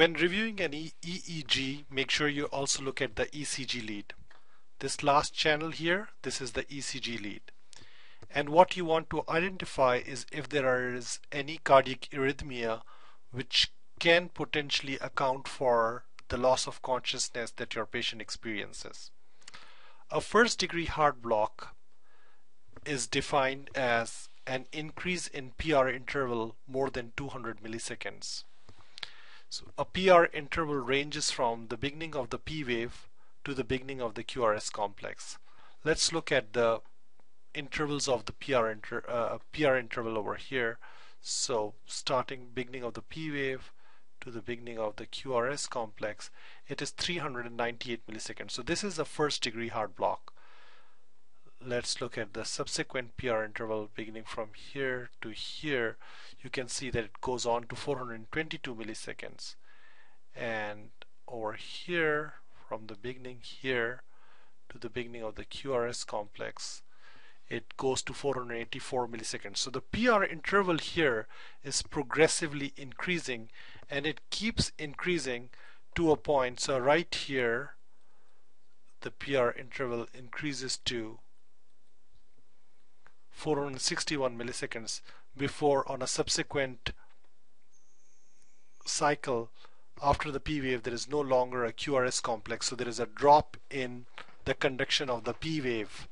reviewing an EEG, make sure you also look at the ECG lead. This last channel here, this is the ECG lead. And what you want to identify is if there is any cardiac arrhythmia which can potentially account for the loss of consciousness that your patient experiences. A first degree heart block is defined as an increase in PR interval more than 200 milliseconds. So a PR interval ranges from the beginning of the P wave to the beginning of the QRS complex. Let's look at the intervals of the PR, inter, uh, PR interval over here. So starting beginning of the P wave to the beginning of the QRS complex, it is 398 milliseconds. So this is a first degree heart block. Let's look at the subsequent PR interval beginning from here to here. You can see that it goes on to 422 milliseconds. And over here from the beginning here to the beginning of the QRS complex it goes to 484 milliseconds. So the PR interval here is progressively increasing and it keeps increasing to a point. So right here the PR interval increases to 461 milliseconds before on a subsequent cycle after the P wave there is no longer a QRS complex. So there is a drop in the conduction of the P wave.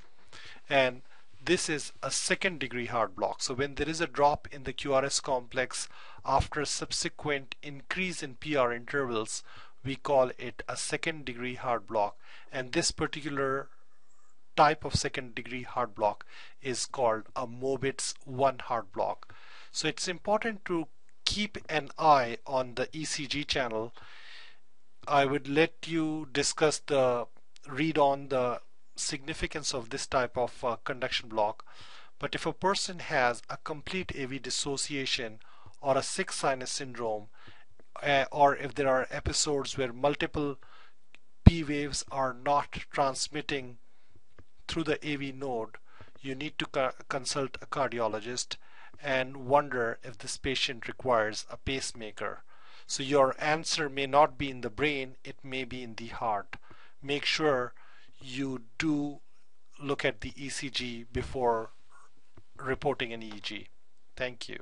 And this is a second degree heart block. So when there is a drop in the QRS complex after a subsequent increase in PR intervals we call it a second degree heart block. And this particular type of second degree heart block is called a Mobitz 1 heart block so it's important to keep an eye on the ECG channel. I would let you discuss the read on the significance of this type of uh, conduction block. But if a person has a complete AV dissociation or a sick sinus syndrome, uh, or if there are episodes where multiple P waves are not transmitting through the AV node, you need to co consult a cardiologist and wonder if this patient requires a pacemaker. So your answer may not be in the brain, it may be in the heart. Make sure you do look at the ECG before reporting an EEG. Thank you.